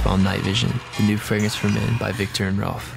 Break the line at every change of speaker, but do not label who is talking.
Bath Night Vision, the new fragrance for men by Victor and Rolf.